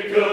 told